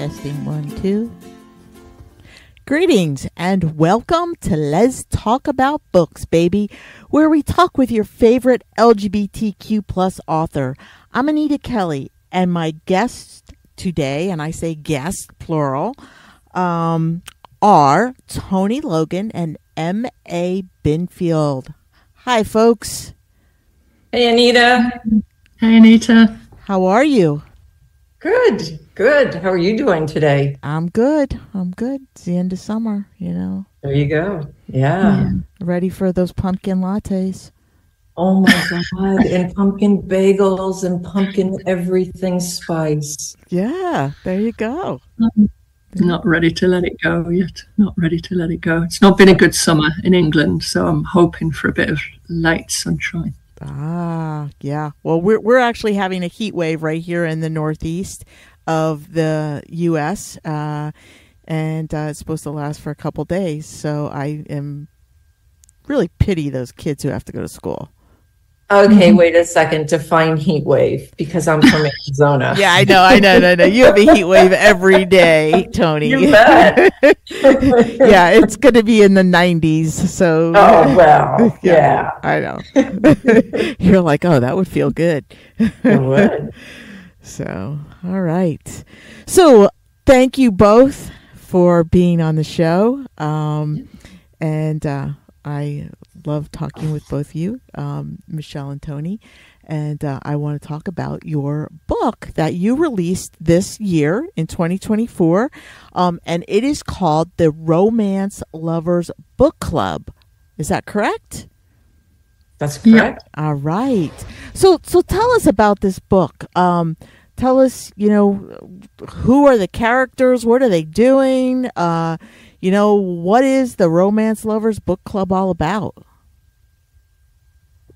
Testing one, two. Greetings and welcome to Lez Talk About Books, baby, where we talk with your favorite LGBTQ plus author. I'm Anita Kelly, and my guests today, and I say guest plural, um, are Toni Logan and M.A. Binfield. Hi, folks. Hey, Anita. Hey, Anita. How are you? Good, good. How are you doing today? I'm good. I'm good. It's the end of summer, you know. There you go. Yeah. yeah. Ready for those pumpkin lattes. Oh my God. and pumpkin bagels and pumpkin everything spice. Yeah, there you go. Not ready to let it go yet. Not ready to let it go. It's not been a good summer in England, so I'm hoping for a bit of light sunshine. Ah, yeah. Well, we're we're actually having a heat wave right here in the northeast of the U.S. Uh, and uh, it's supposed to last for a couple days. So I am really pity those kids who have to go to school. Okay, mm-hmm. wait a second. Define heat wave because I'm from Arizona. yeah, I know, I know, I know. You have a heat wave every day, Toni. You bet. yeah, it's going to be in the 90s. So. Oh well. Yeah, yeah. I know. You're like, oh, that would feel good. It would. So, all right. So, thank you both for being on the show. Um, and uh, I love talking with both of you, um, Michelle and Toni. And uh, I want to talk about your book that you released this year in 2024. Um, and it is called The Romance Lovers Book Club. Is that correct? That's correct. Yeah. All right. So, so tell us about this book. Um, tell us, you know, who are the characters? What are they doing? Uh, you know, what is the Romance Lovers Book Club all about?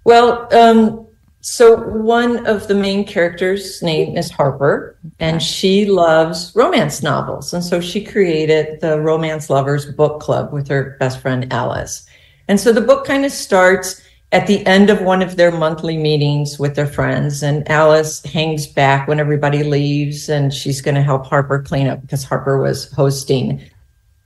Well, um, so one of the main characters' name is Harper, and she loves romance novels. And so she created the Romance Lovers Book Club with her best friend Alice. And so the book kind of starts at the end of one of their monthly meetings with their friends, and Alice hangs back when everybody leaves, and she's going to help Harper clean up because Harper was hosting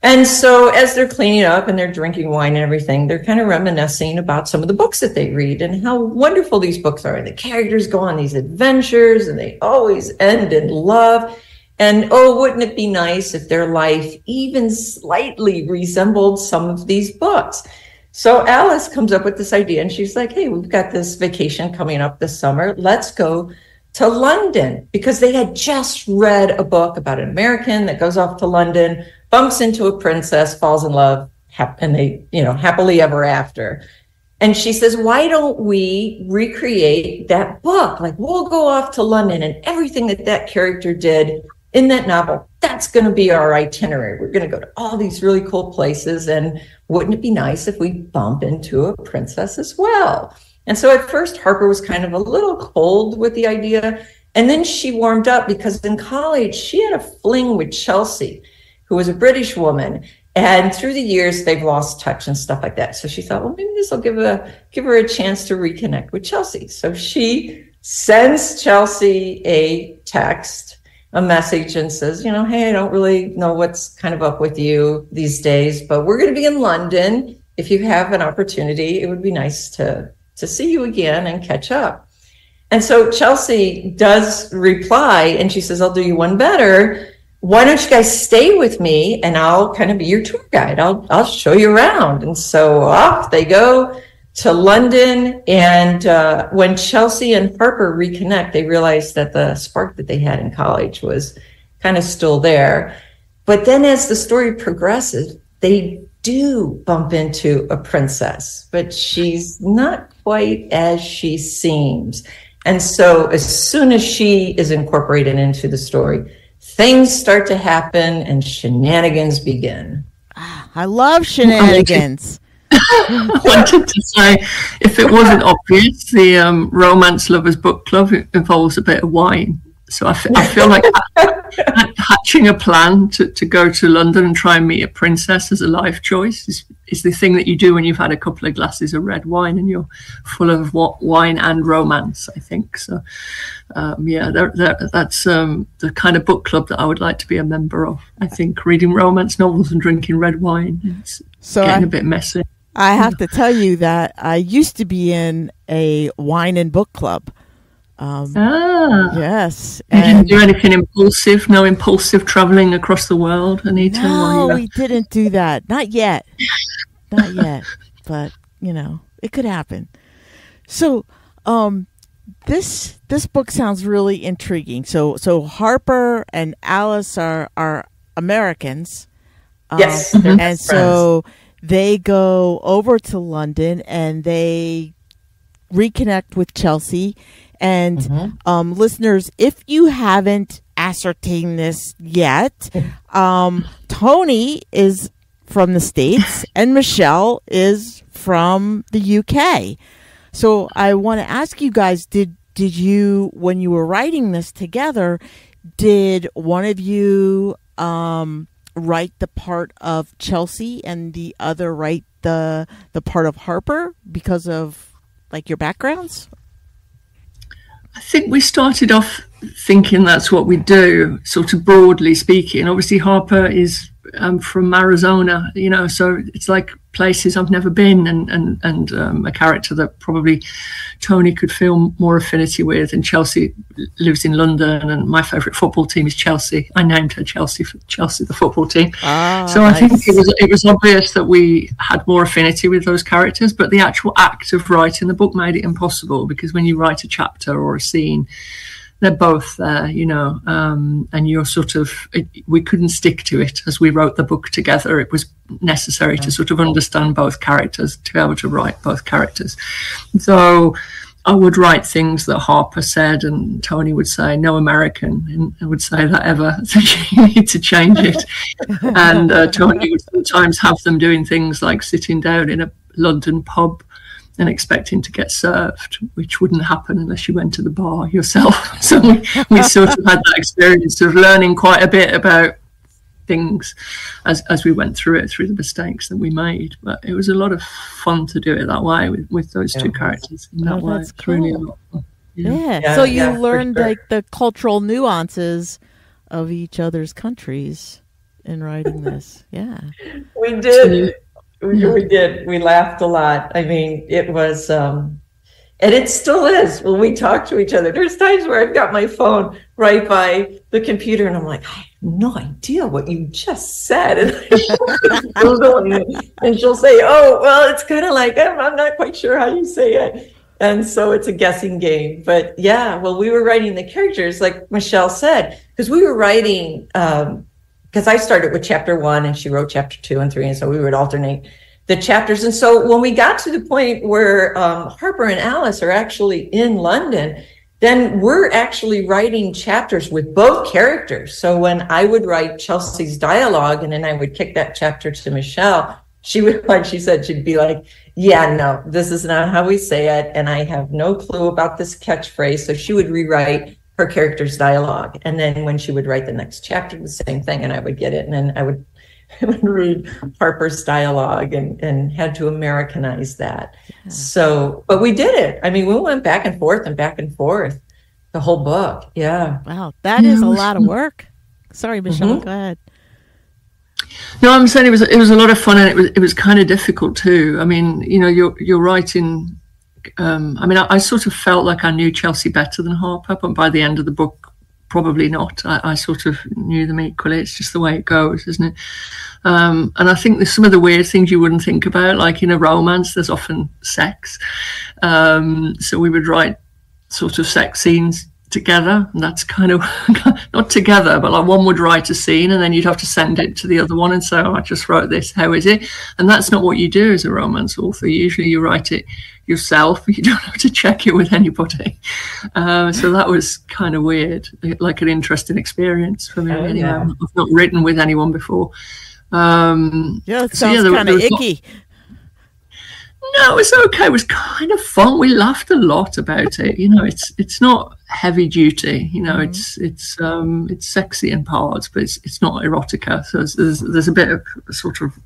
and so as they're cleaning up and they're drinking wine and everything, they're kind of reminiscing about some of the books that they read and how wonderful these books are. And the characters go on these adventures and they always end in love. And oh, wouldn't it be nice if their life even slightly resembled some of these books? So Alice comes up with this idea and she's like, Hey, we've got this vacation coming up this summer. Let's go to London because they had just read a book about an American that goes off to London bumps into a princess, falls in love, and they, you know, happily ever after. And she says, why don't we recreate that book? Like, we'll go off to London and everything that that character did in that novel, that's going to be our itinerary. We're going to go to all these really cool places. And wouldn't it be nice if we bump into a princess as well? And so at first, Harper was kind of a little cold with the idea. And then she warmed up because in college, she had a fling with Chelsea who was a British woman. And through the years, they've lost touch and stuff like that. So she thought, well, maybe this will give a give her a chance to reconnect with Chelsea. So she sends Chelsea a text, a message, and says, you know, hey, I don't really know what's kind of up with you these days, but we're going to be in London. If you have an opportunity, it would be nice to to see you again and catch up. And so Chelsea does reply, and she says, I'll do you one better why don't you guys stay with me and I'll kind of be your tour guide. I'll I'll show you around. And so off they go to London. And uh, when Chelsea and Harper reconnect, they realize that the spark that they had in college was kind of still there. But then as the story progresses, they do bump into a princess, but she's not quite as she seems. And so as soon as she is incorporated into the story, things start to happen and shenanigans begin. I love shenanigans. I wanted to say, if it wasn't obvious, the um, Romance Lovers Book Club involves a bit of wine. So I feel like hatching a plan to, to go to London and try and meet a princess as a life choice is, is the thing that you do when you've had a couple of glasses of red wine and you're full of what wine and romance. I think so. Um, yeah, they're, they're, that's um, the kind of book club that I would like to be a member of. I think reading romance novels and drinking red wine is so getting I, a bit messy. I have to tell you that I used to be in a wine and book club. Um, ah, yes. You didn't do anything impulsive. No impulsive traveling across the world, Anita. No, we didn't do that. Not yet. Not yet. But you know, it could happen. So, um, this this book sounds really intriguing. So, so Harper and Alice are are Americans. Um, yes, and friends. so they go over to London and they reconnect with Chelsea and mm-hmm. um, listeners, if you haven't ascertained this yet, um, Toni is from the States and Michelle is from the UK. So I want to ask you guys did did you when you were writing this together did one of you um, write the part of Chelsea and the other write the the part of Harper because of like your backgrounds I think we started off thinking that's what we do, sort of broadly speaking. Obviously, Harper is um, from Arizona, you know, so it's like places I've never been, and and and um, a character that probably Tony could feel more affinity with. And Chelsea lives in London, and my favourite football team is Chelsea. I named her Chelsea for Chelsea, the football team. Ah, so nice. I think it was it was obvious that we had more affinity with those characters, but the actual act of writing the book made it impossible because when you write a chapter or a scene they're both there, you know, um, and you're sort of, it, we couldn't stick to it as we wrote the book together. It was necessary to sort of understand both characters, to be able to write both characters. So I would write things that Harper said, and Toni would say, no American, and I would say that ever. So you need to change it. and uh, Toni would sometimes have them doing things like sitting down in a London pub and expecting to get served, which wouldn't happen unless you went to the bar yourself. So we, we sort of had that experience of learning quite a bit about things as, as we went through it, through the mistakes that we made. But it was a lot of fun to do it that way with, with those yeah. two characters in that oh, way. That's cool. really a lot yeah. Yeah. yeah. So you learned sure. like the cultural nuances of each other's countries in writing this. Yeah. We did. We, we did. We laughed a lot. I mean, it was, um, and it still is when we talk to each other. There's times where I've got my phone right by the computer and I'm like, I have no idea what you just said. And, and she'll say, Oh, well, it's kind of like, I'm, I'm not quite sure how you say it. And so it's a guessing game. But yeah, well, we were writing the characters, like Michelle said, because we were writing um, because I started with chapter one and she wrote chapter two and three. And so we would alternate the chapters. And so when we got to the point where um, Harper and Alice are actually in London, then we're actually writing chapters with both characters. So when I would write Chelsea's dialogue and then I would kick that chapter to Michelle, she would, like she said, she'd be like, yeah, no, this is not how we say it. And I have no clue about this catchphrase. So she would rewrite her character's dialogue. And then when she would write the next chapter, the same thing, and I would get it. And then I would, I would read Harper's dialogue and, and had to Americanize that. Yeah. So, but we did it. I mean, we went back and forth and back and forth the whole book. Yeah. Wow. that is a lot of work. Sorry, Michelle, mm-hmm. go ahead. No, I'm saying it was it was a lot of fun and it was it was kind of difficult too. I mean, you know, you're you're um, I mean, I, I, sort of felt like I knew Chelsea better than Harper, but by the end of the book, probably not. I, I sort of knew them equally. It's just the way it goes, isn't it? Um, and I think there's some of the weird things you wouldn't think about, like in a romance, there's often sex. Um, so we would write sort of sex scenes together and that's kind of not together but like one would write a scene and then you'd have to send it to the other one and say oh i just wrote this how is it? And that's not what you do as a romance author. Usually you write it yourself. You don't have to check it with anybody. Uh, so that was kind of weird like an interesting experience for me oh, anyway. yeah. i've not written with anyone before. Um, yeah it sounds so yeah, kind of icky No, it was okay. It was kind of fun. We laughed a lot about it. You know, it's it's not heavy duty. You know, mm-hmm. it's it's um it's sexy in parts, but it's it's not erotica. So there's there's a bit of sort of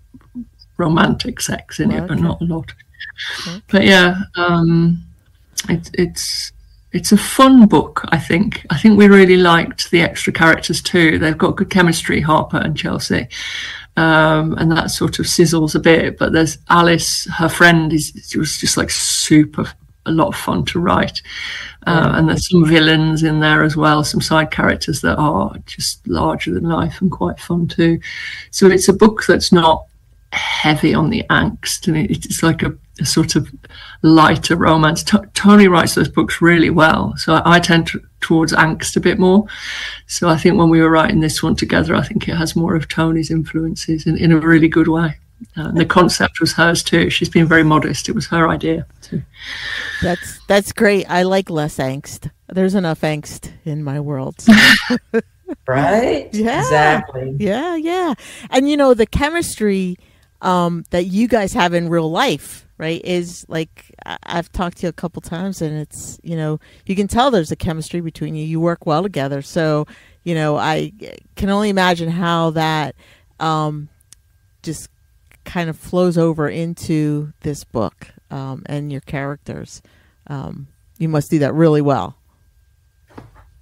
romantic sex in it, but not a lot. Okay. But yeah, um, it's it's it's a fun book. I think. I think we really liked the extra characters too. They've got good chemistry, Harper and Chelsea, um, and that sort of sizzles a bit. But there's Alice, her friend, is she was just like super a lot of fun to write. Uh, and there's some villains in there as well, some side characters that are just larger than life and quite fun too. So it's a book that's not heavy on the angst, and it's like a, a sort of lighter romance. T- Toni writes those books really well, so I, I tend to, towards angst a bit more. So I think when we were writing this one together, I think it has more of Toni's influences in, in a really good way. Uh, and the concept was hers too. She's been very modest. It was her idea. Too. That's that's great. I like less angst. There's enough angst in my world. So. right? Yeah. Exactly. Yeah, yeah. And you know the chemistry um, that you guys have in real life, right? Is like I've talked to you a couple times, and it's you know you can tell there's a chemistry between you. You work well together, so you know I can only imagine how that um, just kind of flows over into this book um, and your characters. Um, you must do that really well.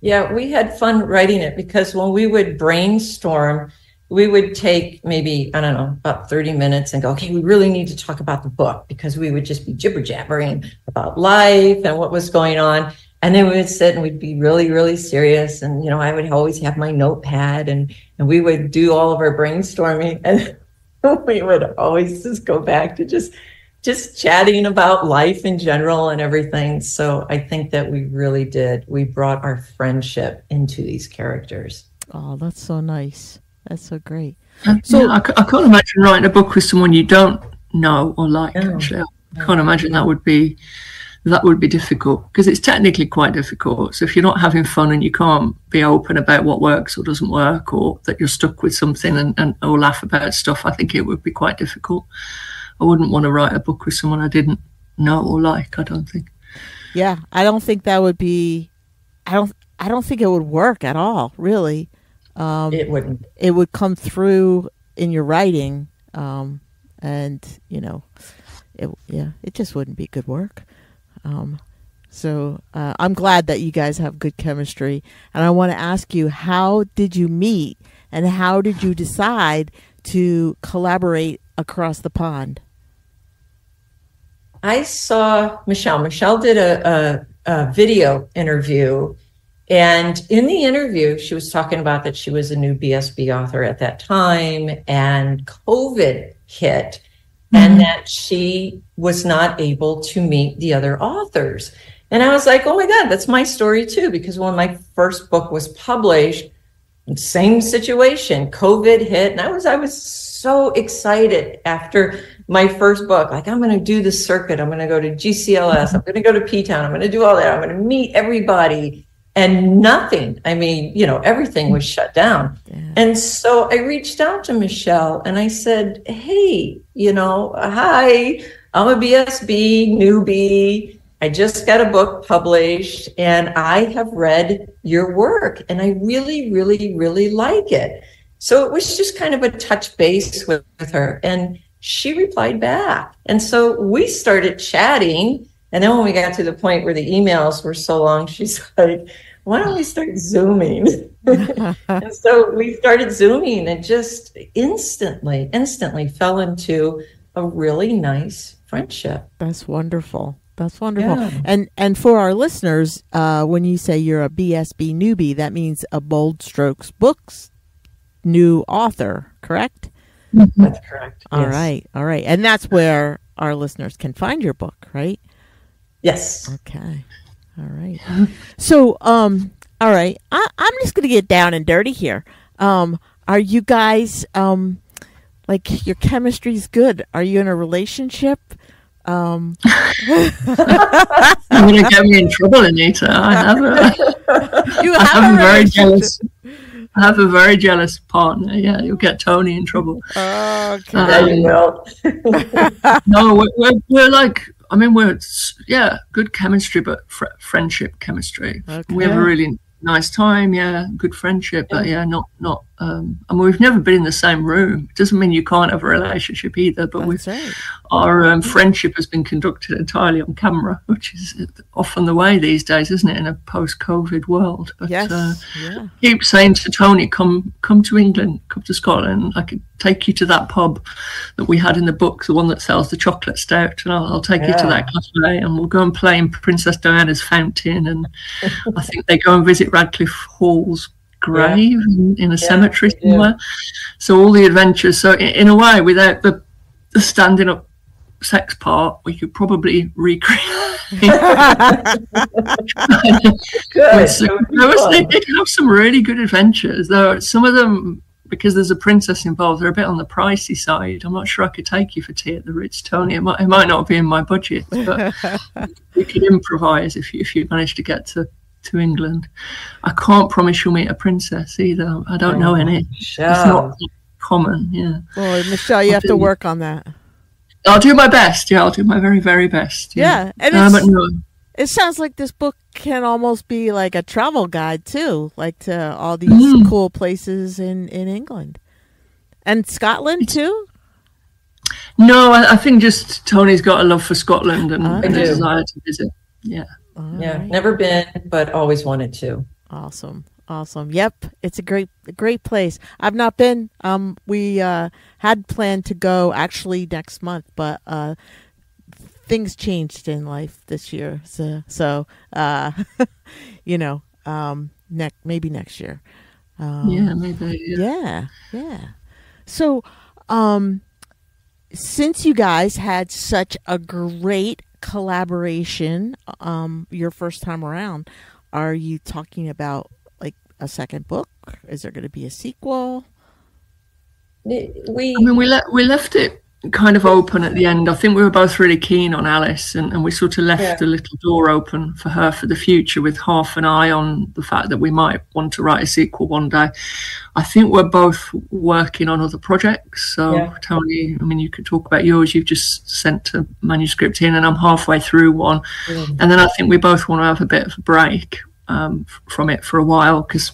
Yeah, we had fun writing it because when we would brainstorm, we would take maybe, I don't know, about 30 minutes and go, okay, we really need to talk about the book because we would just be jibber jabbering about life and what was going on. And then we would sit and we'd be really, really serious. And, you know, I would always have my notepad and, and we would do all of our brainstorming. And we would always just go back to just just chatting about life in general and everything. So I think that we really did. We brought our friendship into these characters. Oh, that's so nice. That's so great. Um, so yeah, I, I, can't imagine writing a book with someone you don't know or like. No, actually, I can't imagine that would be that would be difficult because it's technically quite difficult. So if you're not having fun and you can't be open about what works or doesn't work, or that you're stuck with something and, and or laugh about stuff, I think it would be quite difficult. I wouldn't want to write a book with someone I didn't know or like. I don't think. Yeah, I don't think that would be. I don't. I don't think it would work at all. Really. Um, it wouldn't. It would come through in your writing, um, and you know, it yeah, it just wouldn't be good work. Um, so uh, I'm glad that you guys have good chemistry, and I want to ask you, how did you meet, and how did you decide to collaborate across the pond? I saw Michelle. Michelle did a, a, a video interview and in the interview, she was talking about that she was a new BSB author at that time and COVID hit mm-hmm. and that she was not able to meet the other authors. And I was like, oh my God, that's my story too. Because when my first book was published, same situation, COVID hit. And I was, I was so excited after my first book. Like, I'm going to do the circuit. I'm going to go to GCLS. I'm going to go to P Town. I'm going to do all that. I'm going to meet everybody and nothing. I mean, you know, everything was mm. shut down. Yeah. And so I reached out to Michelle and I said, Hey, you know, hi, I'm a BSB newbie. I just got a book published and I have read your work and I really, really, really like it. So it was just kind of a touch base with, with her. And she replied back. And so we started chatting and then when we got to the point where the emails were so long, she's like, why don't we start Zooming? and so we started Zooming and just instantly, instantly fell into a really nice friendship. That's wonderful. That's wonderful. Yeah. And and for our listeners, uh, when you say you're a BSB newbie, that means a Bold Strokes Books new author, correct? That's correct. All yes. right, all right, and that's where our listeners can find your book, right? Yes. Okay. All right. So, um, all right. I, I'm just going to get down and dirty here. Um, are you guys, um, like your chemistry's good? Are you in a relationship? Um, You're going to get me in trouble, Anita. I have a, you have I'm very jealous. I have a very jealous partner. Yeah, you'll get Toni in trouble. Okay. There you go. no, we're, we're, we're like, I mean, we're, yeah, good chemistry, but fr- friendship chemistry. We have a really nice time, yeah, good friendship, but yeah, not, not, um, I mean, we've never been in the same room. It doesn't mean you can't have a relationship either, but we've, right. our um, friendship has been conducted entirely on camera, which is often the way these days, isn't it, in a post-COVID world? But, Yes. uh, yeah. keep saying to Toni, "Come, come to England, come to Scotland. I could take you to that pub that we had in the book, the one that sells the chocolate stout, and I'll, I'll take you to Yeah. that cafe, and we'll go and play in Princess Diana's fountain, and I think they go and visit Radclyffe Hall's grave in, in a cemetery somewhere. So all the adventures. So in, in a way, without the, the standing up sex part, we could probably recreate. Good. So That would be there was, they did have some really good adventures, though. Some of them, because there's a princess involved, they're a bit on the pricey side. I'm not sure I could take you for tea at the Ritz, Toni. It might, it might not be in my budget, but we could improvise if you, if you manage to get to, to England. I can't promise you'll meet a princess either. I don't know any. It's Michelle. not common, yeah. Well, Michelle, you have to work on that. I'll do my best. Yeah, I'll do my very, very best. Yeah, and Uh, but it's, no, it sounds like this book can almost be like a travel guide too, like to all these Mm. cool places in in England and Scotland too. no, I, I think just Toni's got a love for Scotland and, I and a desire to visit. Yeah. All Yeah, right. never been, but always wanted to. Awesome. Awesome. Yep. It's a great great place. I've not been. Um we uh had planned to go actually next month, but uh things changed in life this year. So so uh you know, um next maybe next year. Um, Yeah, maybe. Yeah. yeah, yeah. So, um, since you guys had such a great collaboration, um, your first time around, are you talking about like a second book? Is there going to be a sequel? We I mean, we let we left it kind of open at the end. I think we were both really keen on Alice, and, and we sort of left Yeah. a little door open for her for the future, with half an eye on the fact that we might want to write a sequel one day. I think we're both working on other projects. So, Yeah. Toni, I mean, you could talk about yours. You've just sent a manuscript in, and I'm halfway through one. And then I think we both want to have a bit of a break um, from it for a while because,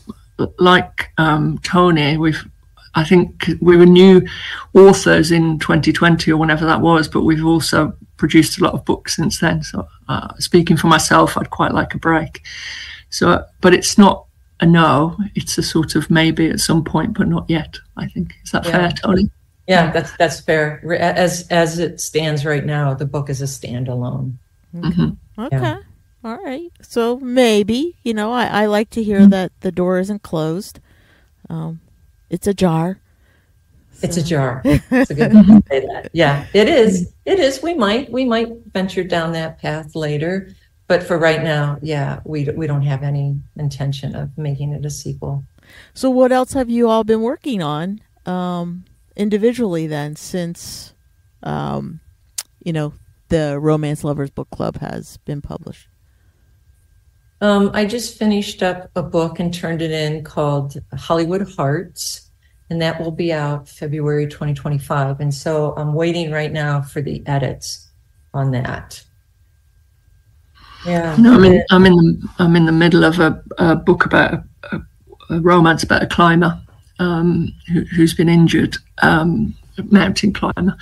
like um, Toni, we've I think we were new authors in 2020 or whenever that was, but we've also produced a lot of books since then. So, uh, speaking for myself, I'd quite like a break. So, but it's not a no; it's a sort of maybe at some point, but not yet. I think is that Yeah. fair, Toni? yeah, that's that's fair. As as it stands right now, the book is a standalone. Mhm. Okay. Yeah. All right. So maybe, you know, I, I like to hear Mm-hmm. that the door isn't closed. Um, it's ajar. It's a jar. It's a good way to say that. Yeah, it is. It is. We might we might venture down that path later, but for right now, yeah, we we don't have any intention of making it a sequel. So what else have you all been working on um, individually then since um, you know the Romance Lovers Book Club has been published? Um, I just finished up a book and turned it in called Hollywood Hearts, and that will be out February 2025. And so I'm waiting right now for the edits on that. Yeah. No, I'm in. I'm in. The, I'm in the middle of a, a book about a, a, romance about a climber um, who, who's been injured, um, a mountain climber,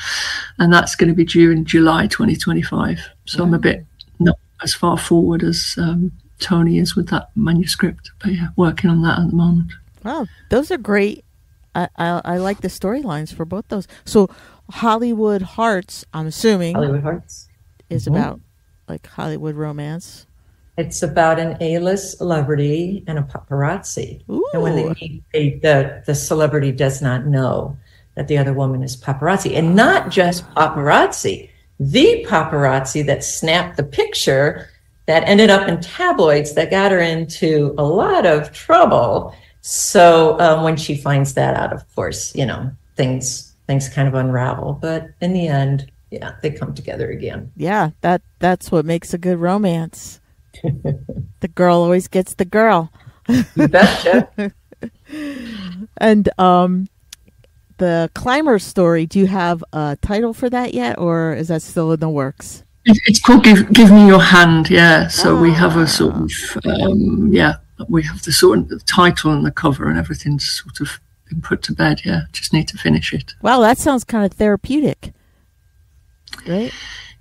and that's going to be due in July 2025. So I'm a bit not as far forward as um, Toni is with that manuscript, but yeah, working on that at the moment. Wow, those are great. I I, I like the storylines for both those. So Hollywood Hearts, I'm assuming, Hollywood Hearts. is Mhm. about like Hollywood romance. It's about an A-list celebrity and a paparazzi. Ooh. And when they meet, they, the the celebrity does not know that the other woman is paparazzi, and not just paparazzi, the paparazzi that snapped the picture that ended up in tabloids that got her into a lot of trouble. So um, when she finds that out, of course, you know things things kind of unravel. But in the end, yeah, they come together again. Yeah, that that's what makes a good romance. the girl always gets the girl. You betcha. and um, the climber story. Do you have a title for that yet, or is that still in the works? It's called "Give Give Me Your Hand." Yeah. So we have a sort of um, yeah, we have the sort of the title and the cover and everything's sort of been put to bed. Yeah. Just need to finish it. Wow, that sounds kind of therapeutic, right?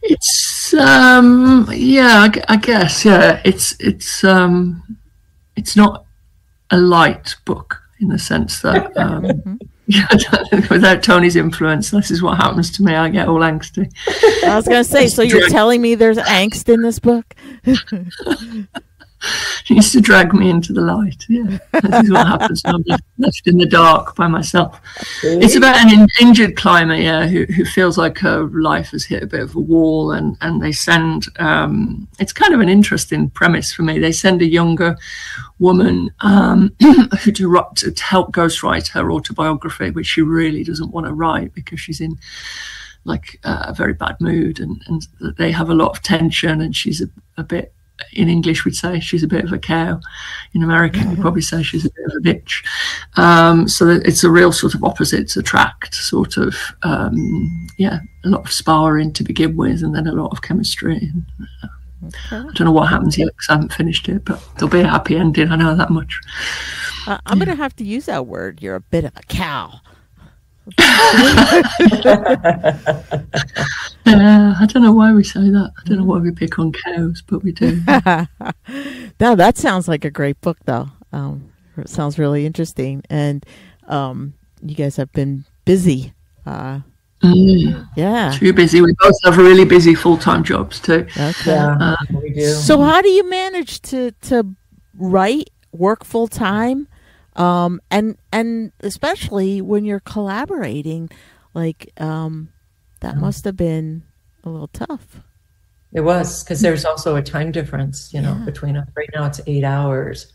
It's um yeah, I, I guess yeah. It's it's um it's not a light book in the sense that um, without Toni's influence, this is what happens to me. I get all angsty. I was going to say, so you're telling me there's angst in this book? He used to drag me into the light. Yeah, this is what happens when I'm left in the dark by myself. Really? It's about an injured climber, yeah, who, who feels like her life has hit a bit of a wall, and and they send. Um, it's kind of an interesting premise for me. They send a younger woman um, who to, to help ghostwrite her autobiography, which she really doesn't want to write because she's in like uh, a very bad mood and, and they have a lot of tension and she's a, a bit in English we'd say she's a bit of a cow. In American, we'd probably say she's a bit of a bitch. Um, so it's a real sort of opposites attract sort of, um, yeah, a lot of sparring to begin with, and then a lot of chemistry. And, uh, okay. I don't know what happens yet because I haven't finished it, but there'll be a happy ending. I know that much. Uh, I'm yeah. going to have to use that word. You're a bit of a cow. uh, I don't know why we say that. I don't know why we pick on cows, but we do. now that sounds like a great book, though. Um, it sounds really interesting, and um, you guys have been busy. Uh, mm. Yeah, too busy. We both have really busy full time jobs too. Okay. Yeah, uh, we do. So how do you manage to to write, work full time? um, and and especially when you're collaborating, like um, that must have been a little tough. It was because there's also a time difference, you know, yeah. between us. Right now it's eight hours,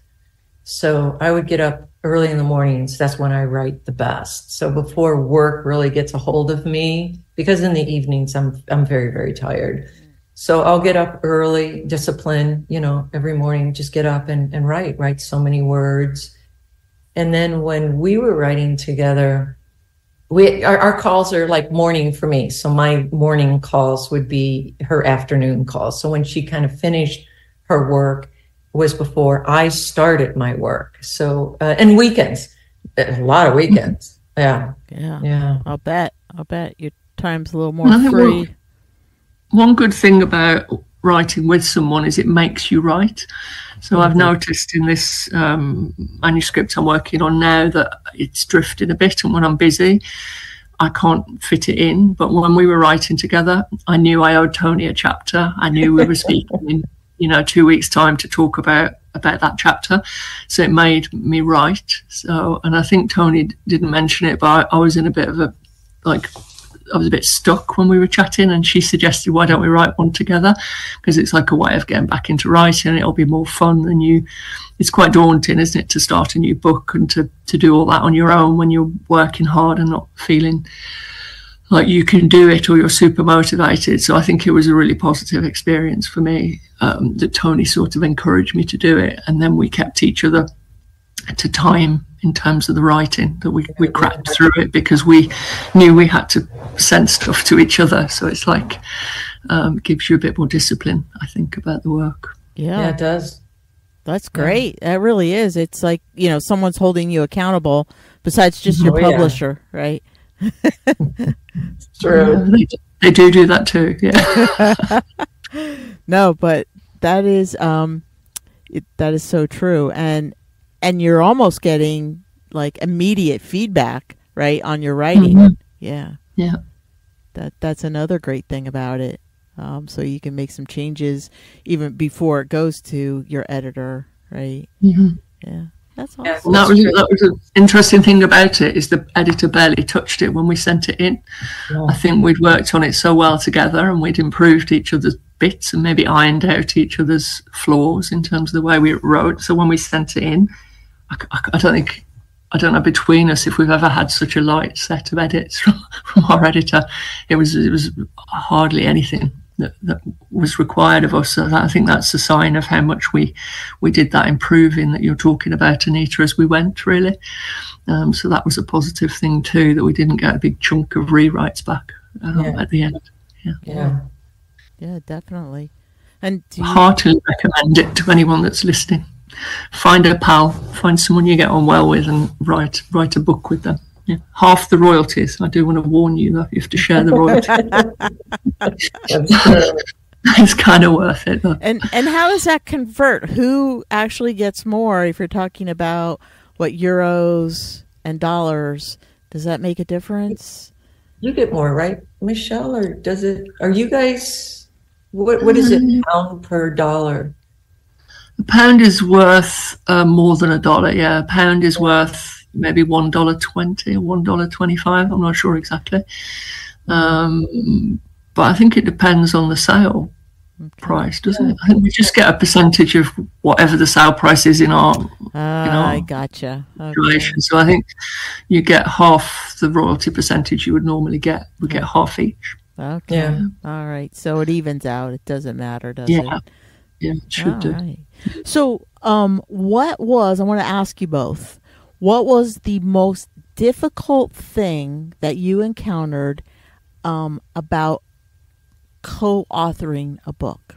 so I would get up early in the mornings. That's when I write the best. So before work really gets a hold of me, because in the evenings I'm I'm very very tired. So I'll get up early, discipline, you know, every morning, just get up and, and write, write so many words and then when we were writing together, we our, our, calls are like morning for me. So my morning calls would be her afternoon calls. So when she kind of finished her work was before I started my work. So uh, and weekends, a lot of weekends. Yeah, yeah, yeah. I'll bet. I'll bet your time's a little more free. One good thing about writing with someone is it makes you write. So mm-hmm. I've noticed in this um, manuscript I'm working on now that it's drifted a bit, and when I'm busy, I can't fit it in. But when we were writing together, I knew I owed Toni a chapter. I knew we were speaking in, you know, two weeks' time to talk about about that chapter. So it made me write. So, and I think Toni didn't mention it, but I, I was in a bit of a like I was a bit stuck when we were chatting, and she suggested, "Why don't we write one together?" Because it's like a way of getting back into writing. It'll be more fun than you. It's quite daunting, isn't it, to start a new book and to to do all that on your own when you're working hard and not feeling like you can do it or you're super motivated. So I think it was a really positive experience for me um, that Toni sort of encouraged me to do it, and then we kept each other to time in terms of the writing that we, we cracked through it because we knew we had to send stuff to each other. So it's like um, gives you a bit more discipline i think about the work. Yeah, yeah it does. That's great. Yeah. that really is. It's like you know someone's holding you accountable besides just your oh, publisher yeah. right true. Yeah, they, they do do that too yeah. No but that is um it, that is so true and and you're almost getting like immediate feedback right on your writing. Mm-hmm. yeah. Yeah. That that's another great thing about it um, so you can make some changes even before it goes to your editor right? Mm-hmm. yeah that's awesome. Yeah, that was that was an interesting thing about it is the editor barely touched it when we sent it in. Yeah. I think we'd worked on it so well together and we'd improved each other's bits and maybe ironed out each other's flaws in terms of the way we wrote. So when we sent it in, I, I, don't think I don't know between us if we've ever had such a light set of edits from, from our editor. It was it was hardly anything that, that was required of us. So I think that's a sign of how much we we did that improving that you're talking about, Anita, as we went really. Um, so that was a positive thing too that we didn't get a big chunk of rewrites back um, yeah. at the end. Yeah. yeah, yeah, definitely. And you... heartily recommend it to anyone that's listening. Find a pal, find someone you get on well with, and write write a book with them. Yeah. Half the royalties. I do want to warn you though, you have to share the royalties. it's kind of worth it. Though. And and how does that convert? Who actually gets more if you're talking about what euros and dollars? Does that make a difference? You get more, right, Michelle? Or does it? Are you guys? What what is it? Mm. Pound per dollar? A pound is worth uh, more than a dollar. Yeah, a pound is worth maybe one dollar twenty or one dollar twenty-five. I'm not sure exactly, um, but I think it depends on the sale okay. price, doesn't it? I think we just get a percentage of whatever the sale price is in our. Uh, I gotcha. Okay. So I think you get half the royalty percentage you would normally get. We get half each. Okay. Yeah. All right. So it evens out. It doesn't matter, does yeah. it? Yeah, it should All do. Right. So, um, what was I want to ask you both? What was the most difficult thing that you encountered um, about co-authoring a book?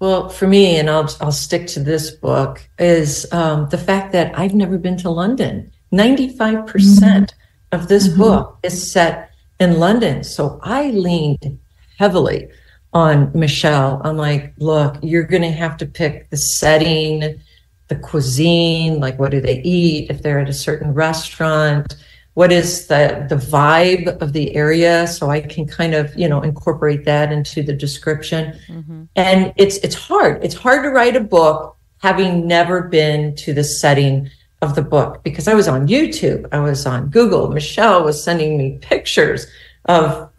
Well, for me, and I'll I'll stick to this book, is um, the fact that I've never been to London. Ninety-five percent mm-hmm. of this mm-hmm. book is set in London, so I leaned heavily on Michelle. I'm like, look, you're going to have to pick the setting, the cuisine, like what do they eat if they're at a certain restaurant what is the the vibe of the area so i can kind of you know incorporate that into the description mm-hmm. and it's it's hard it's hard to write a book having never been to the setting of the book because i was on youtube i was on google michelle was sending me pictures of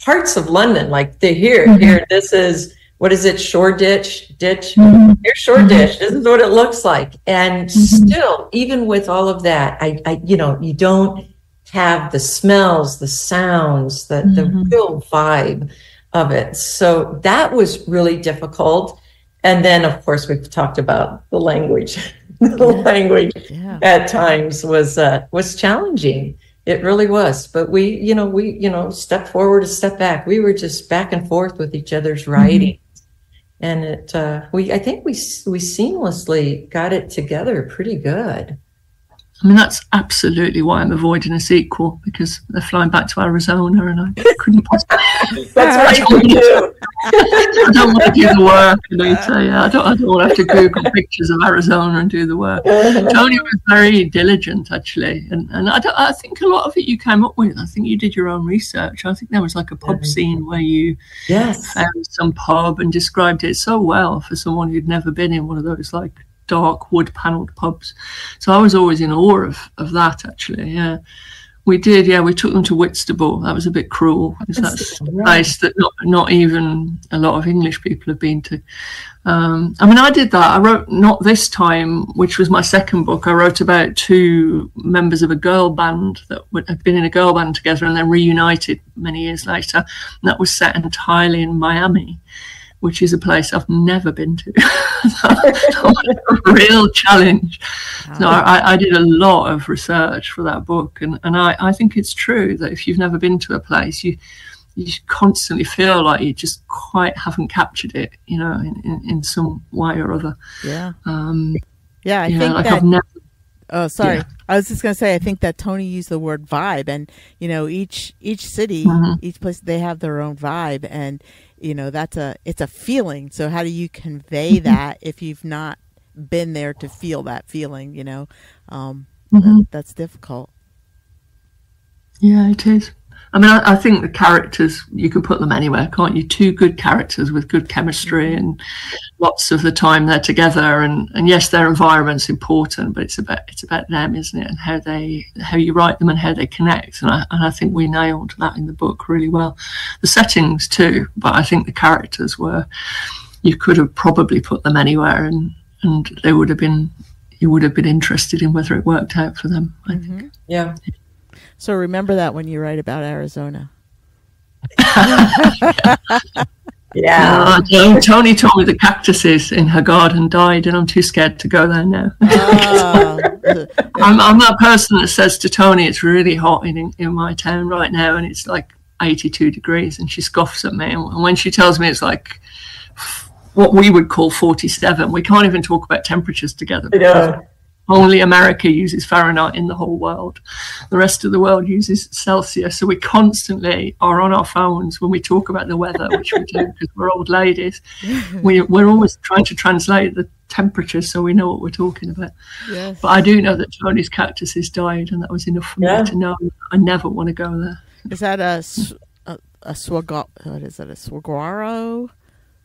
parts of london like the here mm-hmm. here this is what is it shoreditch ditch mm-hmm. here's shoreditch this is what it looks like and mm-hmm. still even with all of that i i you know you don't have the smells, the sounds, the, mm-hmm. the real vibe of it. So that was really difficult. And then, of course, we've talked about the language. the yeah. language yeah. at times was uh, was challenging. It really was. But we, you know, we, you know, step forward, a step back. We were just back and forth with each other's mm-hmm. writing. Mm-hmm. And it, uh, we, I think we, we seamlessly got it together pretty good. I mean, that's absolutely why I'm avoiding a sequel because they're flying back to Arizona and I couldn't possibly. that's right, you do. I don't want to do the work, Anita. Yeah, I don't, I don't want to have to Google pictures of Arizona and do the work. Toni was very diligent, actually. And, and I, I think a lot of it you came up with, I think you did your own research. I think there was like a pub mm-hmm. scene where you yes. found some pub and described it so well for someone who'd never been in one of those like dark wood panelled pubs. So I was always in awe of, of that actually. Yeah. We did, yeah. We took them to Whitstable. That was a bit cruel because that's a place that not, not even a lot of English people have been to. Um, I mean, I did that. I wrote not this time, which was my second book. I wrote about two members of a girl band that would, had been in a girl band together and then reunited many years later. And that was set entirely in Miami which is a place I've never been to. a real challenge. Wow. So I, I, did a lot of research for that book, and, and I, I think it's true that if you've never been to a place, you you constantly feel like you just quite haven't captured it, you know, in, in, in some way or other. Yeah. Um, yeah, I think like that. Never, oh, sorry. Yeah. I was just going to say, I think that Toni used the word vibe, and you know, each each city, mm-hmm. each place, they have their own vibe, and you know that's a it's a feeling so how do you convey mm-hmm. that if you've not been there to feel that feeling you know um, mm-hmm. that, that's difficult yeah it is i mean I, I, think the characters you can put them anywhere can't you? Two good characters with good chemistry mm-hmm. and lots of the time they're together and and yes their environment's important but it's about it's about them isn't it? And how they how you write them and how they connect. And I, and I think we nailed that in the book really well. The settings too but I think the characters were you could have probably put them anywhere and and they would have been you would have been interested in whether it worked out for them I mm-hmm. think yeah so remember that when you write about Arizona Yeah. Uh, Toni told me the cactuses in her garden died, and I'm too scared to go there now. Ah. I'm, I'm that person that says to Toni, "It's really hot in in my town right now, and it's like 82 degrees," and she scoffs at me. And when she tells me it's like what we would call 47, we can't even talk about temperatures together. Yeah. Only America uses Fahrenheit in the whole world. The rest of the world uses Celsius. So we constantly are on our phones when we talk about the weather, which we do because we're old ladies. We, we're always trying to translate the temperatures so we know what we're talking about. yes. But I do know that Toni's cactuses died, and that was enough for Yeah. me to know I never want to go there. Is that a a swago? What is that, A saguaro?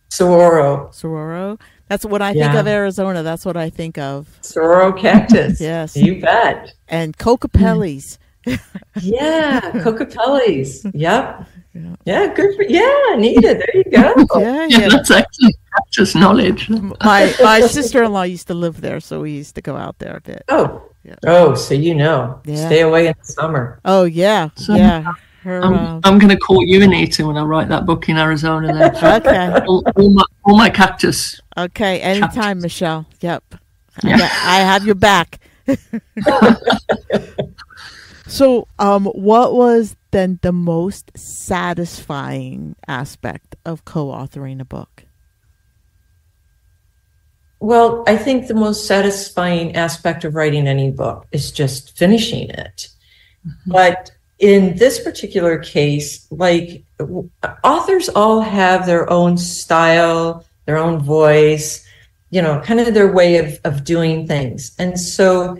Sororo. Sororo? That's what I think of Arizona. That's what I think of. Saguaro cactus. Yes. You bet. And Kokopellis. Yeah. Kokopellis. Yep. Yeah. Yeah. Good for Yeah. Nita. There you go. Yeah, Yeah, yeah. that's actually cactus knowledge. my my sister in law used to live there, so we used to go out there a bit. Oh. Yeah. Oh, so you know. Yeah. Stay away in the summer. Oh yeah, So- yeah. Her, I'm, uh, I'm going to call you Anita when I write that book in Arizona. Then. okay, all, all, my, all my cactus. Okay. Anytime, Michelle. Yep. I, Yeah. got- I have your back. so, um, what was then the most satisfying aspect of co-authoring a book? Well, I think the most satisfying aspect of writing any book is just finishing it. But in this particular case, like authors all have their own style, their own voice, you know, kind of their way of, of doing things. And so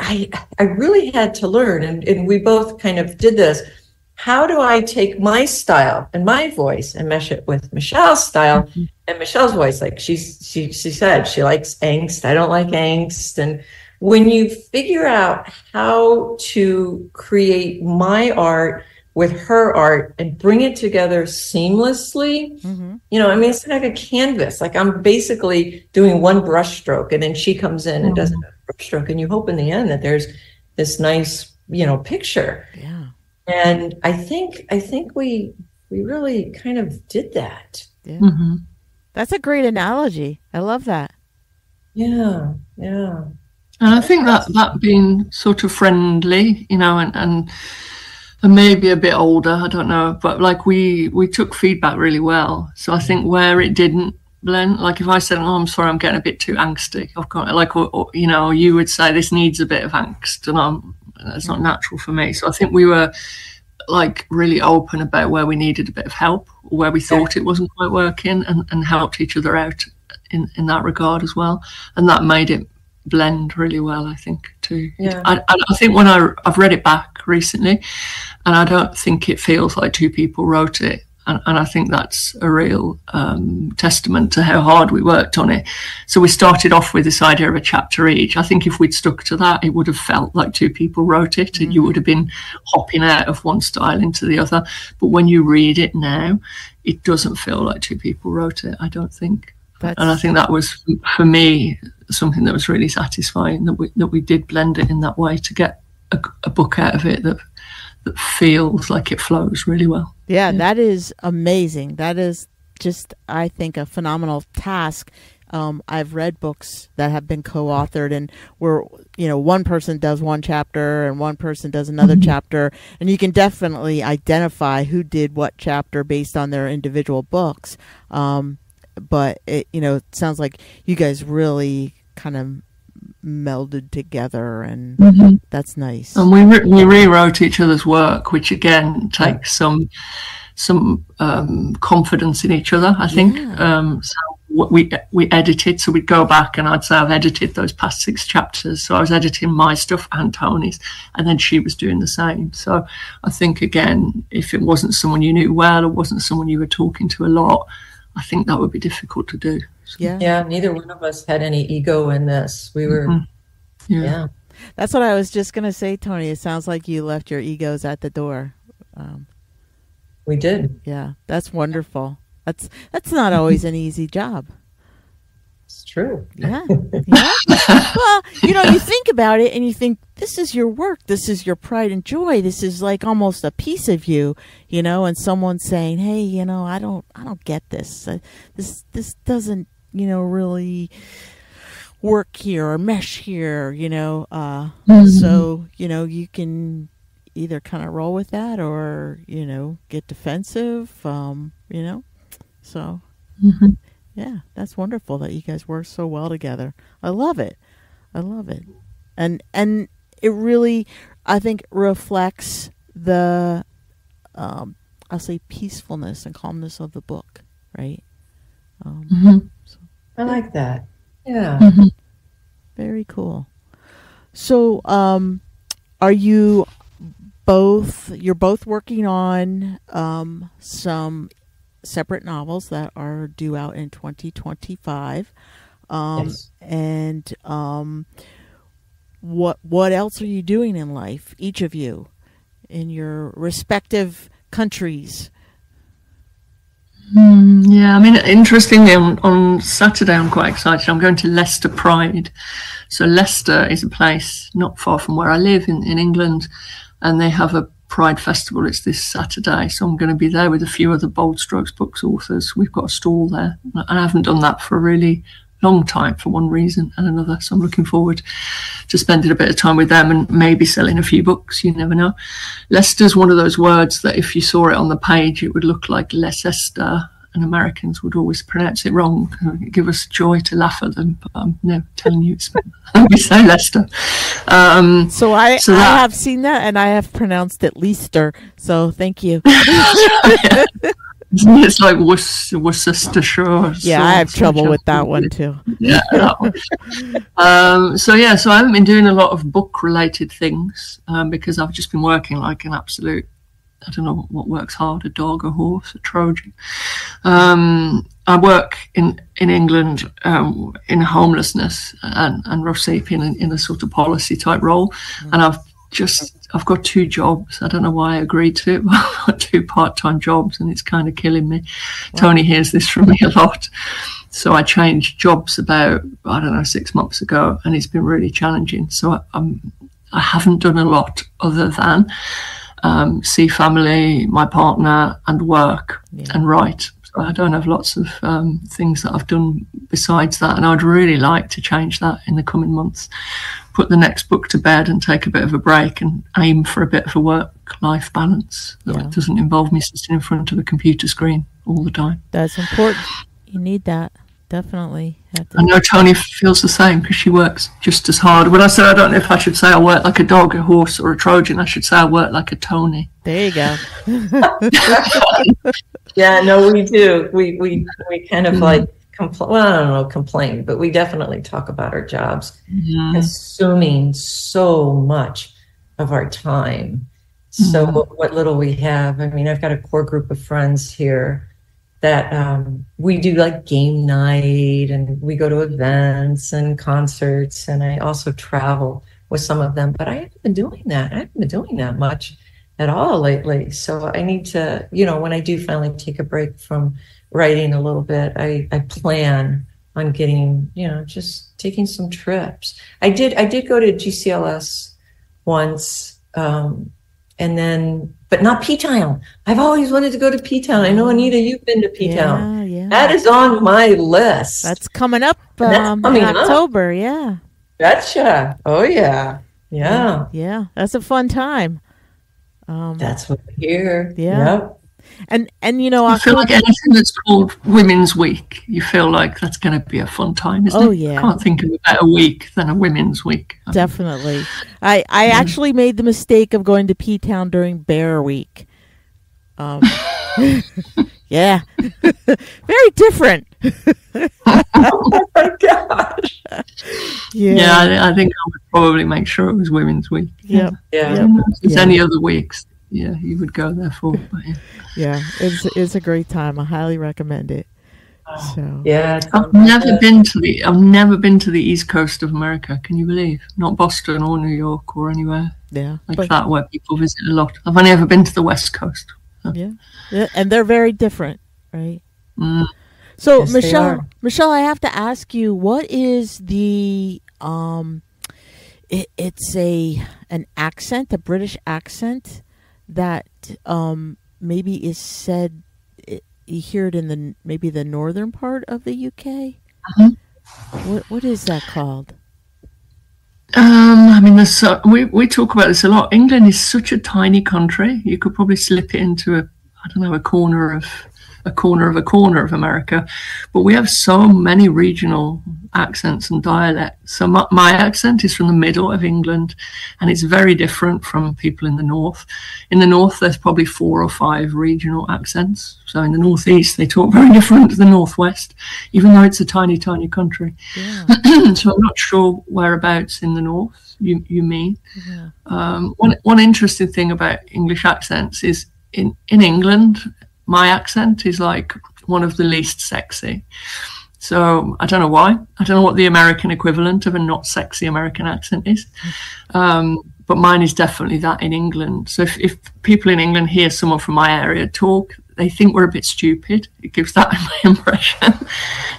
I I really had to learn, and, and we both kind of did this. How do I take my style and my voice and mesh it with Michelle's style mm-hmm. and Michelle's voice? Like she's she she said she likes angst. I don't like angst. And when you figure out how to create my art with her art and bring it together seamlessly, Mm-hmm. you know, I mean, it's like a canvas. Like I'm basically doing one brush stroke, and then she comes in and does a brush stroke, and you hope in the end that there's this nice, you know, picture. Yeah. And I think I think we we really kind of did that. Yeah. hmm That's a great analogy. I love that. Yeah, yeah, And I think that that being sort of friendly, you know, and, and and maybe a bit older, I don't know, but like we we took feedback really well. So I think where it didn't blend, like if I said, "Oh, I'm sorry, I'm getting a bit too angsty," I've got like, or, or, you know, you would say this needs a bit of angst, and I'm that's not natural for me. So I think we were like really open about where we needed a bit of help, or where we thought it wasn't quite working, and and helped each other out in in that regard as well, and that made it blend really well, I think, too. Yeah. I, I, I think when I, I've read it back recently, and I don't think it feels like two people wrote it. And, and I think that's a real um, testament to how hard we worked on it. So we started off with this idea of a chapter each. I think if we'd stuck to that, it would have felt like two people wrote it, and you would have been hopping out of one style into the other. But when you read it now, it doesn't feel like two people wrote it. I don't think That's and I think that was for me something that was really satisfying that we that we did blend it in that way to get a, a book out of it that that feels like it flows really well. Yeah, that is amazing. That is just, I think, a phenomenal task. Um, I've read books that have been co-authored, and where you know one person does one chapter and one person does another chapter, and you can definitely identify who did what chapter based on their individual books. Um, but it, you know, it sounds like you guys really kind of melded together, and that's nice. And we re- we rewrote each other's work, which again takes some some um, confidence in each other. I think. Yeah. Um, so what we we edited, so we'd go back and I'd say I've edited those past six chapters. So I was editing my stuff and Toni's, and then she was doing the same. So I think again, if it wasn't someone you knew well or wasn't someone you were talking to a lot, I think that would be difficult to do. Yeah. yeah. Neither one of us had any ego in this. We were, Mhm. Yeah. yeah, That's what I was just gonna say, Toni. It sounds like you left your egos at the door. Um, we did. yeah, that's wonderful. That's that's not always an easy job. It's true. Yeah. Yeah. well, you know, you think about it and you think this is your work. This is your pride and joy. This is like almost a piece of you, you know, and someone saying, "Hey, you know, I don't I don't get this. Uh, this this doesn't, you know, really work here or mesh here, you know." Uh so, you know, you can either kind of roll with that or, you know, get defensive, um, you know. So, yeah, that's wonderful that you guys work so well together. I love it. I love it. And and it really I think reflects the um I'll say peacefulness and calmness of the book, right? Um, Mhm. I like that. Yeah. Mhm. Very cool. So, um, are you both? You're both working on um, some separate novels that are due out in 2025. Um, Yes. And um, what what else are you doing in life? Each of you, in your respective countries. Mm, yeah, I mean, interestingly, on, on Saturday, I'm quite excited. I'm going to Leicester Pride. So, Leicester is a place not far from where I live in, in England, and they have a Pride Festival. It's this Saturday. So, I'm going to be there with a few other Bold Strokes Books authors. We've got a stall there. I haven't done that for a really long time for one reason and another. So, I'm looking forward to spending a bit of time with them and maybe selling a few books. You never know. Leicester's one of those words that if you saw it on the page, it would look like Leicester, and Americans would always pronounce it wrong. It give us joy to laugh at them, but I'm no telling you it's we say Leicester. Um, So I So I have seen that and I have pronounced it Leicester. So thank you. it's like Worc- Worcestershire. Yeah, I have trouble with that one too. yeah. one. um, so yeah, so I haven't been doing a lot of book-related things um, because I've just been working like an absolute. I don't know what works harder, dog, a horse, a Trojan. Um, I work in in England um, in homelessness and and rough sleeping in, in a sort of policy type role, and I've just I've got two jobs. I don't know why I agreed to it, I've got two part time jobs, and it's kind of killing me. Toni hears this from me a lot. So I changed jobs about I don't know six months ago, and it's been really challenging. So I, I'm I haven't done a lot other than um, see family, my partner, and work Yeah. and write. I don't have lots of um, things that I've done besides that, and I'd really like to change that in the coming months. Put the next book to bed and take a bit of a break and aim for a bit of a work-life balance that Yeah. doesn't involve me sitting in front of a computer screen all the time. That's important. You need that. Definitely. To- I know Toni feels the same because she works just as hard. When I said I don't know if I should say I work like a dog, a horse, or a Trojan, I should say I work like a Toni. There you go. Yeah, no, we do. We we we kind of like compl- well, I don't know, complain, but we definitely talk about our jobs consuming so much of our time. So Mhm. what, what little we have. I mean, I've got a core group of friends here that um, we do like game night and we go to events and concerts and I also travel with some of them, but I haven't been doing that. I haven't been doing that much at all lately. So I need to, you know, when I do finally take a break from writing a little bit, I, I plan on getting, you know, just taking some trips. I did I did go to GCLS once, um, and then but not P Town. I've always wanted to go to P Town. I know Anita, you've been to P Town. Yeah, yeah. That is on my list. That's coming up That's um, coming in up. October. Yeah. gotcha. Oh yeah. Yeah. Yeah. That's a fun time. Um, That's what I hear. Yeah. Yep. And and you know I feel like anything that's called Women's Week, you feel like that's going to be a fun time, isn't Oh, it? yeah. I can't think of a better week than a Women's Week. definitely. I I actually made the mistake of going to P Town during Bear Week. Um, yeah, very different. Oh my gosh. Yeah. Yeah, I, I think I would probably make sure it was Women's Week. Yep. Yeah. Yep. If there's Yeah. any other weeks, yeah, you would go there for. But yeah. Yeah. It's it's a great time. I highly recommend it. So Yeah. I've never been to the I've never been to the east coast of America. Can you believe? Not Boston or New York or anywhere yeah, like but, that where people visit a lot. I've only ever been to the west coast. yeah, yeah, and they're very different, right? Mm. So Yes, Michelle. Michelle, I have to ask you, what is the um, it, it's a an accent, a British accent that um maybe is said. It, you hear it in the maybe the northern part of the UK. Mhm. What what is that called? Um, I mean, we we talk about this a lot. England is such a tiny country. You could probably slip it into a I don't know a corner of a corner of a corner of America, but we have so many regional accents and dialects. So my, my accent is from the middle of England, and it's very different from people in the north. In the north, there's probably four or five regional accents. So in the northeast, they talk very different to the northwest, even though it's a tiny, tiny country. Yeah, so I'm not sure whereabouts in the north you, you mean. yeah. Um, one, one interesting thing about English accents is in, in England, my accent is like one of the least sexy. So I don't know why. I don't know what the American equivalent of a not sexy American accent is. Um, but mine is definitely that in England. So if, if people in England hear someone from my area talk, they think we're a bit stupid. It gives that impression.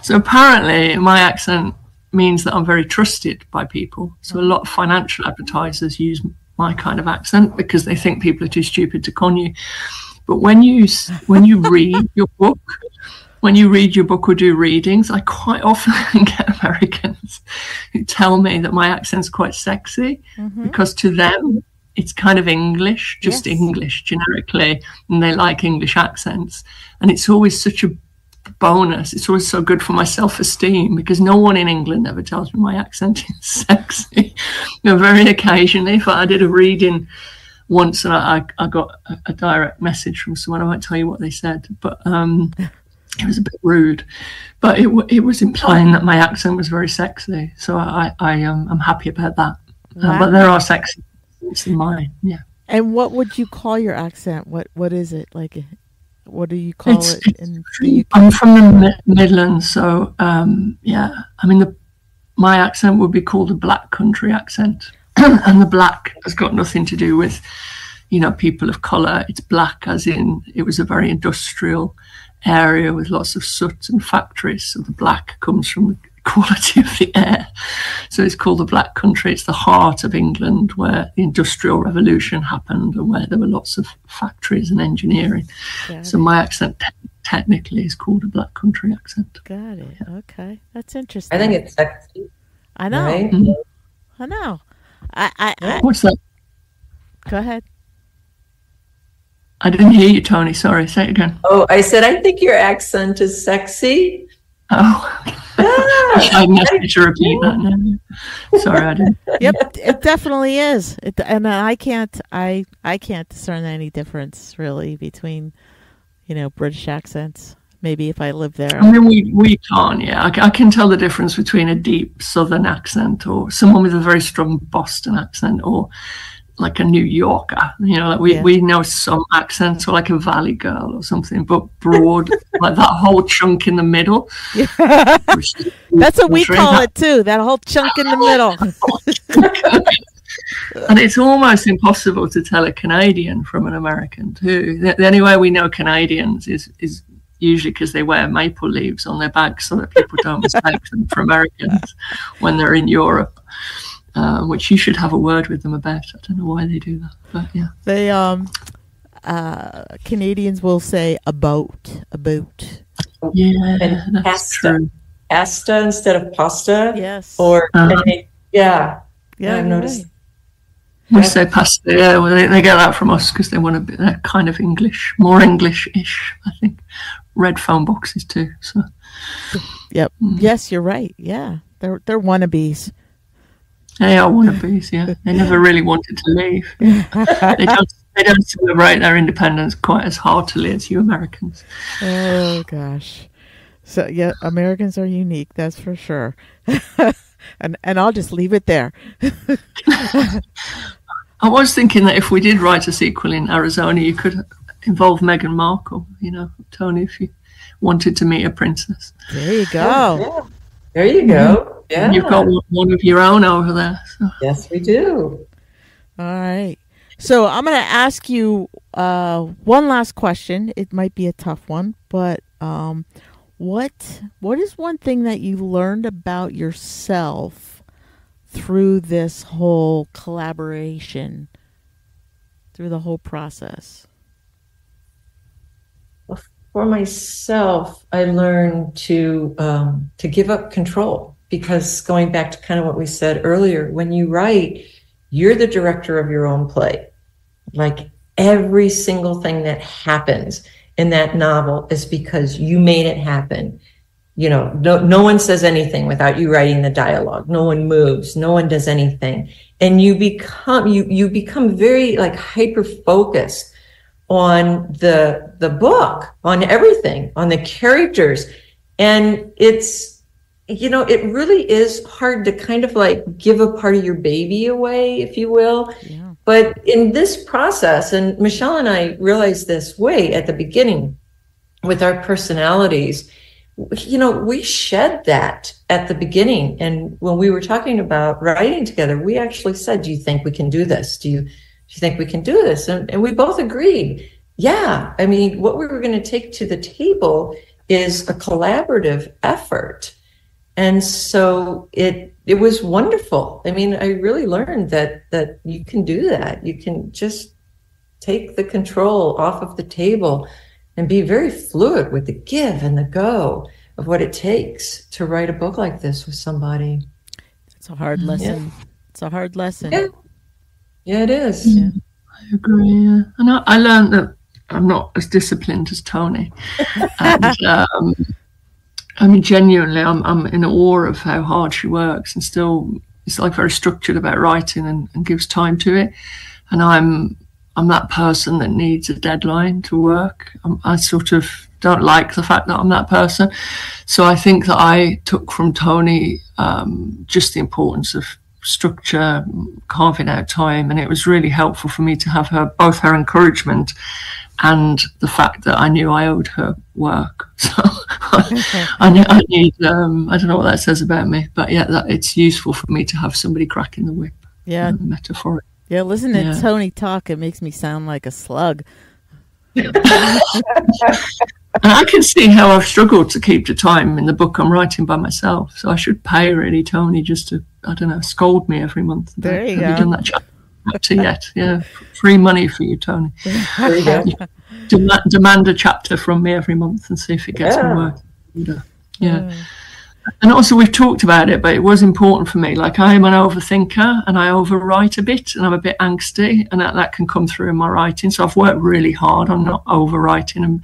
so apparently, my accent means that I'm very trusted by people. So a lot of financial advertisers use my kind of accent because they think people are too stupid to con you. But when you when you read your book, when you read your book or do readings, I quite often get Americans who tell me that my accent's quite sexy Mhm. because to them it's kind of English, just Yes. English generically, and they like English accents. And it's always such a bonus. It's always so good for my self esteem because no one in England ever tells me my accent is sexy. you know, very occasionally, if I did a reading once and I, I, got a, direct message from someone, I won't tell you what they said, but um, it was a bit rude. But it, it was implying that my accent was very sexy. So I, I, um, I'm happy about that. Uh, but there are sexy accents in mine. Yeah. And what would you call your accent? What what is it like? What do you call It's- it in the UK? I'm from the Midlands, so um, yeah. I mean, the, my accent would be called a black country accent, and the black has got nothing to do with, you know, people of color. It's black as in it was a very industrial area with lots of soot and factories. So the black comes from the quality of the air. So it's called the Black Country. It's the heart of England where the Industrial Revolution happened and where there were lots of factories and engineering. Got So my accent te- technically is called a black country accent. Got it. Okay, that's interesting. I think it's sexy, I know. right? Mm-hmm. I know. I, I, I What's that? go ahead. I didn't hear you, Toni. Sorry. Say it again. Oh, I said I think your accent is sexy. Oh, Ah, I need to repeat that now. Sorry, I didn't. Yep, it definitely is. It, and I can't. I I can't discern any difference really between, you know, British accents. Maybe if I live there. I mean, we, we can't, yeah. I, can tell the difference between a deep southern accent or someone with a very strong Boston accent or like a New Yorker. You know, like we, Yeah. we know some accents or like a Valley girl or something, but broad, like that whole chunk in the middle. is- That's what we call it too. That whole chunk in the middle. and it's almost impossible to tell a Canadian from an American too. The, the only way we know Canadians is is usually because they wear maple leaves on their bags so that people don't mistake them for Americans when they're in Europe. Um, which you should have a word with them about. I don't know why they do that, but yeah. They um, uh, Canadians will say about about. Yeah, And that's pasta. true. pasta instead of pasta. Yes. Or Uh-huh. yeah, yeah, I've noticed. right. We say pasta. Yeah, well, they, they get that from us because they want to be that kind of English, more English-ish. I think red phone boxes too. So Yep. Mm. Yes, you're right. Yeah, they're they're wannabes. they are wannabes. Yeah, they never really wanted to leave. they don't they don't celebrate their independence quite as heartily as you Americans. Oh gosh. So yeah, Americans are unique, that's for sure. and and I'll just leave it there. I was thinking that if we did write a sequel in Arizona, you could involve Meghan Markle. You know, Toni, if you wanted to meet a princess, There you go. Yeah. There you go. Yeah. you've got one- one of your own over there. So. Yes, we do. All right. So I'm going to ask you uh, one last question. It might be a tough one, but um, what what is one thing that you learned about yourself through this whole collaboration, through the whole process? For myself, I learned to um, to give up control because going back to kind of what we said earlier, when you write, you're the director of your own play. Like every single thing that happens in that novel is because you made it happen. You know, no, no one says anything without you writing the dialogue. No one moves. No one does anything. And you become, you, you become very like hyper focused on the, the book, on everything, on the characters. And it's, you know, it really is hard to kind of like give a part of your baby away, if you will. Yeah. But in this process, and Michelle and I realized this way at the beginning with our personalities, you know, we shed that at the beginning. And when we were talking about writing together, we actually said, Do you think we can do this? Do you do you think we can do this? And, and we both agreed. Yeah. I mean, what we were going to take to the table is a collaborative effort. And so it it was wonderful. I mean, I really learned that that you can do that. You can just take the control off of the table and be very fluid with the give and the go of what it takes to write a book like this with somebody. It's a hard mm-hmm. lesson. Yeah. It's a hard lesson. Yeah, yeah it is. Yeah. I agree. Yeah. And I, I learned that I'm not as disciplined as Toni. and, um, I mean, genuinely, I'm I'm in awe of how hard she works and still is like very structured about writing and, and gives time to it. And I'm I'm that person that needs a deadline to work. I'm, i sort of don't like the fact that I'm that person. So I think that I took from Toni um, just the importance of structure, carving out time, and it was really helpful for me to have her both her encouragement and the fact that I knew I owed her work. So I, need, I need um, I don't know what that says about me, but yeah, that it's useful for me to have somebody cracking the whip. Yeah, um, metaphoric. Yeah, listen to yeah. Toni talk. It makes me sound like a slug. I can see how I've struggled to keep the time in the book I'm writing by myself. So I should pay really Toni just to I don't know scold me every month. There you Have go. You done that chapter yet? Yeah, free money for you, Toni. There you go. demand, demand a chapter from me every month and see if it gets yeah. me working. Yeah. Mm. And also, we've talked about it, but it was important for me. Like, I am an overthinker and I overwrite a bit and I'm a bit angsty, and that, that can come through in my writing. So, I've worked really hard on not overwriting and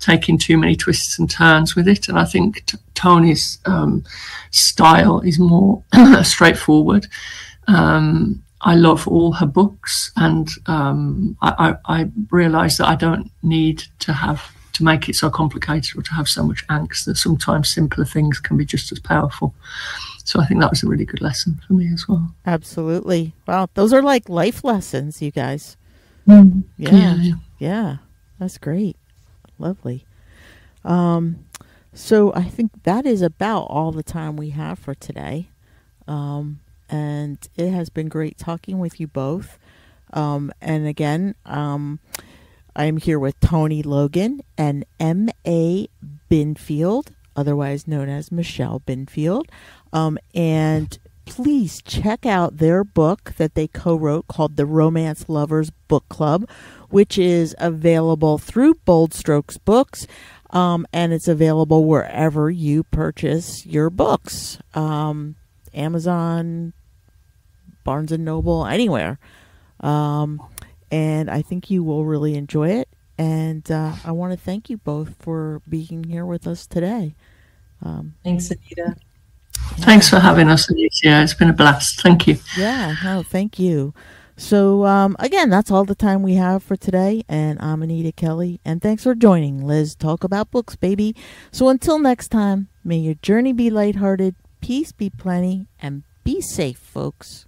taking too many twists and turns with it. And I think t- Toni's um, style is more straightforward. Um, I love all her books, and um, I, I, I realise that I don't need to have to make it so complicated or to have so much angst. That sometimes simpler things can be just as powerful. So I think that was a really good lesson for me as well. Absolutely. Wow, those are like life lessons, you guys. Mm. Yeah, yeah, yeah, yeah, that's great. Lovely. Um, so I think that is about all the time we have for today. Um, and it has been great talking with you both. Um, and again, um, I'm here with Toni Logan and M.A. Binfield, otherwise known as Michelle Binfield. Um, and please check out their book that they co wrote called The Romance Lovers Book Club, which is available through Bold Strokes Books. Um, and it's available wherever you purchase your books um, Amazon, Barnes and Noble, anywhere. Um, and I think you will really enjoy it. And uh, I want to thank you both for being here with us today. Um, Thanks, Anita. Thanks for having us, Anita. It's been a blast. Thank you. Yeah, no, thank you. So, um, again, that's all the time we have for today. And I'm Anita Kelly. And thanks for joining Lez Talk About Books, baby. So, until next time, may your journey be lighthearted, peace be plenty, and be safe, folks.